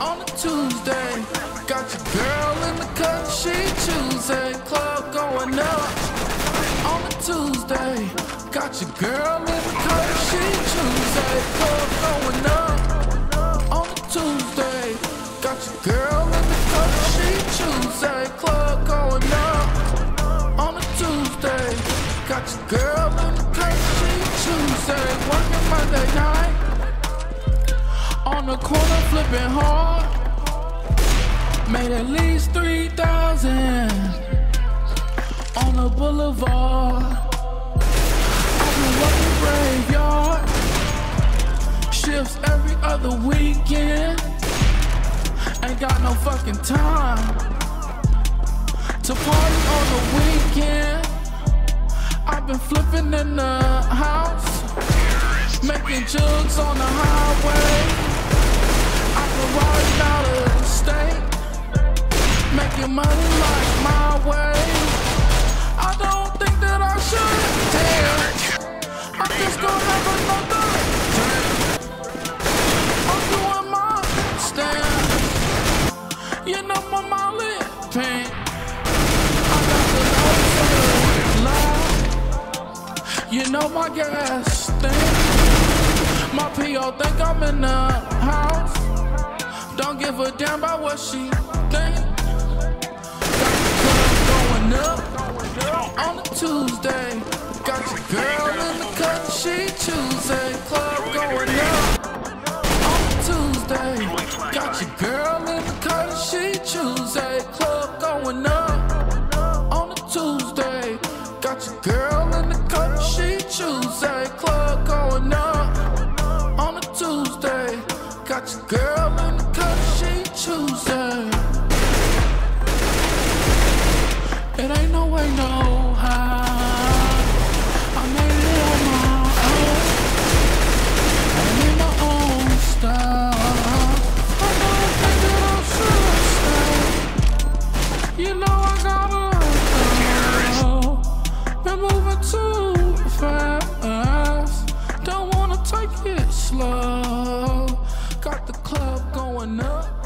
On a Tuesday, got your girl in the cut, she Tuesday, club going up. On a Tuesday, got your girl in the cut, she Tuesday, club going up. On a Tuesday, got your girl in the cut, she Tuesday, club going up. On a Tuesday, got your girl in the cut, she Tuesday, working Monday night. The corner flipping hard. Made at least 3,000 on the boulevard. I've been working graveyard. Shifts every other weekend. Ain't got no fucking time to party on the weekend. I've been flipping in the house. Making jugs on the highway. Money like my way. I don't think that I should. I'm just gonna have another. I'm doing my stand. You know my molly. I got the. You know my gas thing. My PO think I'm in the house. Don't give a damn about what she think. Got the club going up on a Tuesday. Got your girl in the cut, she Tuesday. Club going up on a Tuesday. Got your girl in the cut, she Tuesday. Club going up on a Tuesday. Got your girl in the cut, she Tuesday. Club going up on a Tuesday. Got your girl One up.